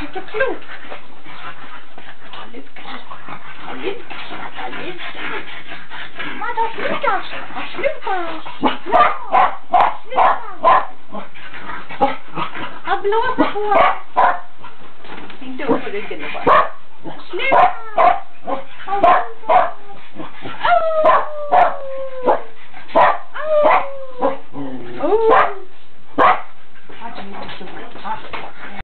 Look at you. Mother Snickers, Snickers, Jag blåser på Inte upp på ryggen nu bara. Snickers!